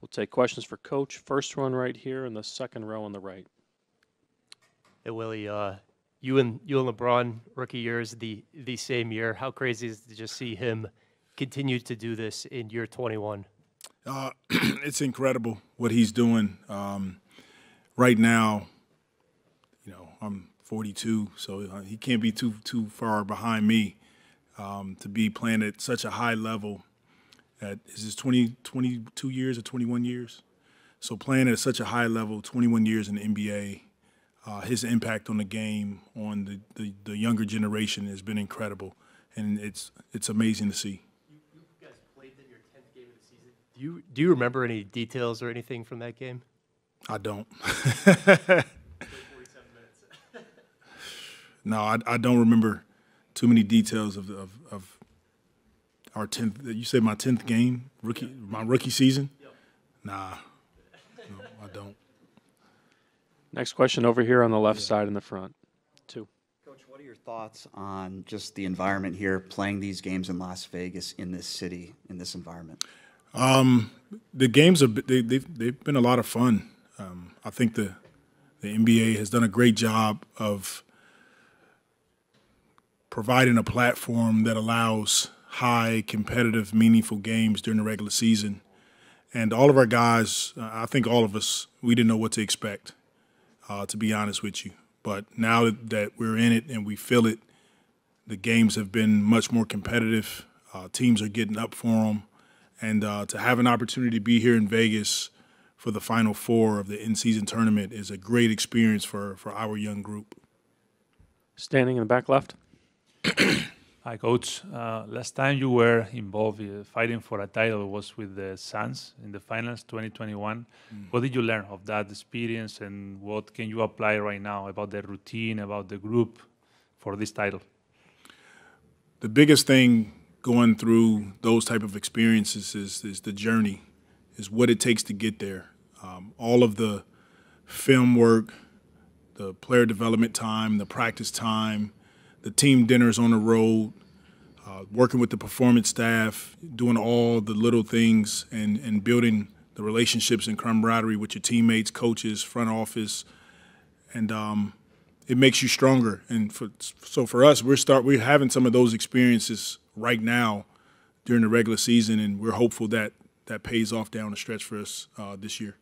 We'll take questions for Coach. First one right here, and the second row on the right. Hey Willie, uh, you and you and LeBron rookie years the the same year. How crazy is it to just see him continue to do this in year 21? Uh, it's incredible what he's doing um, right now. You know, I'm 42, so uh, he can't be too too far behind me um, to be playing at such a high level. At is this 20, 22 years or 21 years? So playing at such a high level, 21 years in the NBA, uh, his impact on the game, on the, the, the younger generation, has been incredible, and it's it's amazing to see. You, guys played in your 10th game of the season. Do you do you remember any details or anything from that game? I don't. no, I, I don't remember too many details of, of, of our tenth. You said my tenth game, rookie, my rookie season. Nah, no, I don't. Next question over here on the left side in the front. Two. Coach, what are your thoughts on just the environment here, playing these games in Las Vegas, in this city, in this environment? Um, the games have they, they've they've been a lot of fun. Um, I think the the NBA has done a great job of providing a platform that allows high, competitive, meaningful games during the regular season. And all of our guys, I think all of us, we didn't know what to expect, uh, to be honest with you. But now that we're in it and we feel it, the games have been much more competitive. Uh, teams are getting up for them. And uh, to have an opportunity to be here in Vegas for the Final Four of the in-season tournament is a great experience for, for our young group. Standing in the back left. Hi, Coach. Uh, last time you were involved uh, fighting for a title was with the Suns in the finals 2021. Mm. What did you learn of that experience, and what can you apply right now about the routine, about the group for this title? The biggest thing going through those type of experiences is, is the journey, is what it takes to get there. Um, all of the film work, the player development time, the practice time, the team dinners on the road, uh, working with the performance staff, doing all the little things, and, and building the relationships and camaraderie with your teammates, coaches, front office, and um, it makes you stronger. And for, so for us, we're start we're having some of those experiences right now during the regular season, and we're hopeful that that pays off down the stretch for us uh, this year.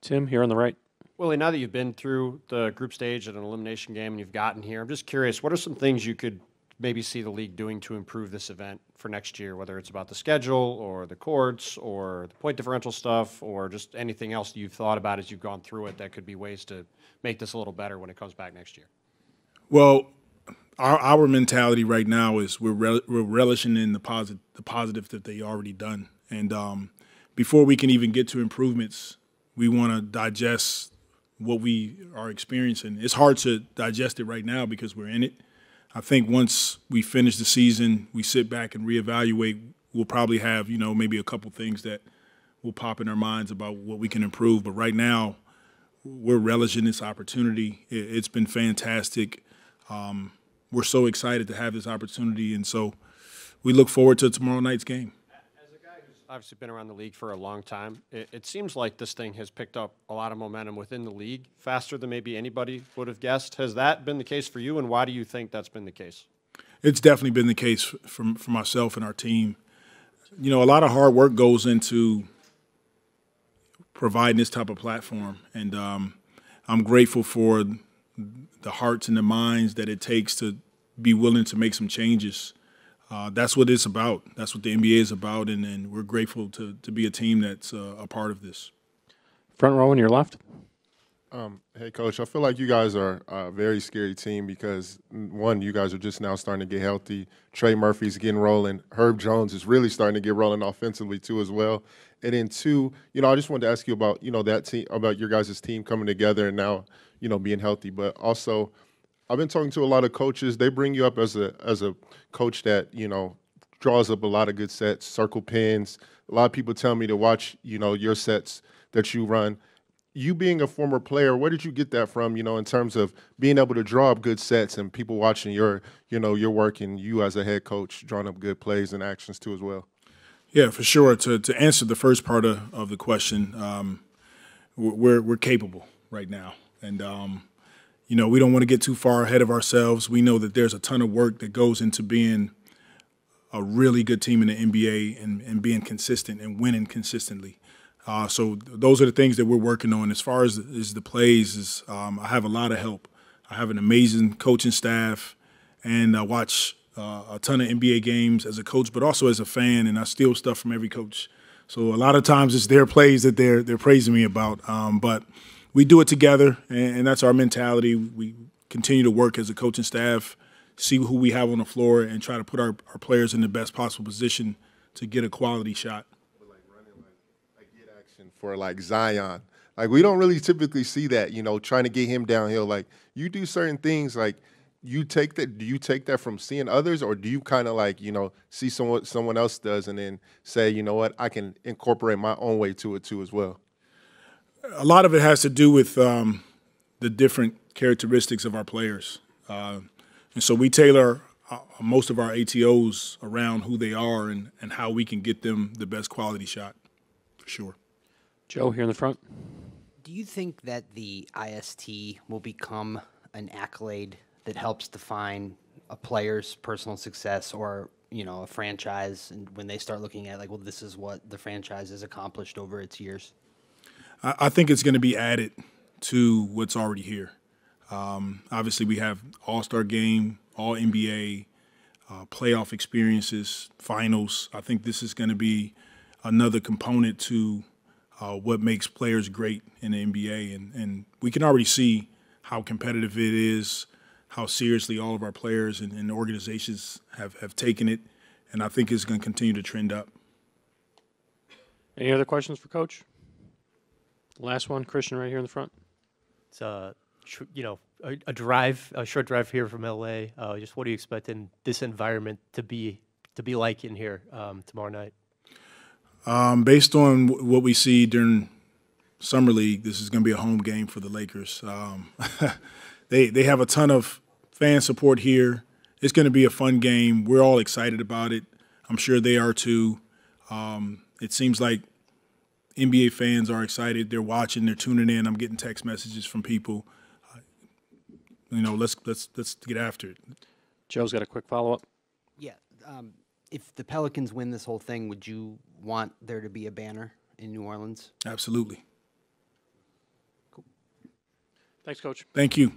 Tim, here on the right. Willie, now that you've been through the group stage at an elimination game and you've gotten here, I'm just curious, what are some things you could maybe see the league doing to improve this event for next year, whether it's about the schedule or the courts or the point differential stuff or just anything else you've thought about as you've gone through it that could be ways to make this a little better when it comes back next year? Well, our, our mentality right now is we're, we're relishing in the positive the positive that they already done, and um, before we can even get to improvements, we want to digest what we are experiencing. It's hard to digest it right now because we're in it. I think once we finish the season, we sit back and reevaluate. We'll probably have, you know, maybe a couple things that will pop in our minds about what we can improve. But right now, we're relishing this opportunity. It's been fantastic. Um, we're so excited to have this opportunity, and so we look forward to tomorrow night's game obviously been around the league for a long time. It, it, seems like this thing has picked up a lot of momentum within the league faster than maybe anybody would have guessed. Has that been the case for you, and why do you think that's been the case? It's definitely been the case for, for myself and our team. You know, a lot of hard work goes into providing this type of platform, and um, I'm grateful for the hearts and the minds that it takes to be willing to make some changes uh, that's what it's about. That's what the NBA is about, and, and we're grateful to, to be a team that's uh, a part of this. Front row on your left. Um, hey, coach, I feel like you guys are a very scary team because one, you guys are just now starting to get healthy. Trey Murphy's getting rolling. Herb Jones is really starting to get rolling offensively too, as well. And then two, you know, I just wanted to ask you about you know that team, about your guys' team coming together and now you know being healthy, but also I've been talking to a lot of coaches. They bring you up as a as a coach that you know draws up a lot of good sets, circle pins. A lot of people tell me to watch you know your sets that you run. You being a former player, where did you get that from? You know, in terms of being able to draw up good sets and people watching your you know your work and you as a head coach drawing up good plays and actions too as well. Yeah, for sure. To to answer the first part of, of the question, um, we're we're capable right now, and um, you know we don't want to get too far ahead of ourselves. We know that there's a ton of work that goes into being a really good team in the NBA and, and being consistent and winning consistently. Uh, so those are the things that we're working on. As far as, as the plays, is um, I have a lot of help. I have an amazing coaching staff, and I watch uh, a ton of NBA games as a coach, but also as a fan, and I steal stuff from every coach. So a lot of times it's their plays that they're they're praising me about. Um, but we do it together, and, and that's our mentality. We continue to work as a coaching staff, see who we have on the floor, and try to put our, our players in the best possible position to get a quality shot. like running like, get action for like Zion. Like we don't really typically see that, you know, trying to get him downhill. Like you do certain things like you take that do you take that from seeing others or do you kind of like, you know, see someone someone else does and then say, you know what, I can incorporate my own way to it too as well. A lot of it has to do with um, the different characteristics of our players. Uh, and so we tailor uh, most of our ATOs around who they are and, and how we can get them the best quality shot, for sure. Joe here in the front. Do you think that the IST will become an accolade that helps define a player's personal success or, you know, a franchise and when they start looking at like, well, this is what the franchise has accomplished over its years? I, think it's going to be added to what's already here. Um, obviously, we have All Star Game, All NBA, uh, playoff experiences, finals. I think this is going to be another component to uh, what makes players great in the NBA, and and we can already see how competitive it is, how seriously all of our players and, and organizations have have taken it, and I think it's going to continue to trend up. Any other questions for Coach? Last one, Christian, right here in the front. It's uh, tr- you know, a, a drive, a short drive here from LA. Uh, just what do you expect in this environment to be to be like in here um, tomorrow night? Um, based on w- what we see during summer league, this is going to be a home game for the Lakers. Um, they they have a ton of fan support here. It's going to be a fun game. We're all excited about it. I'm sure they are too. Um, it seems like NBA fans are excited. They're watching. They're tuning in. I'm getting text messages from people. Uh, you know, let's let's let's get after it. Joe's got a quick follow up. Yeah. Um, if the Pelicans win this whole thing, would you want there to be a banner in New Orleans? Absolutely. Cool. Thanks, Coach. Thank you.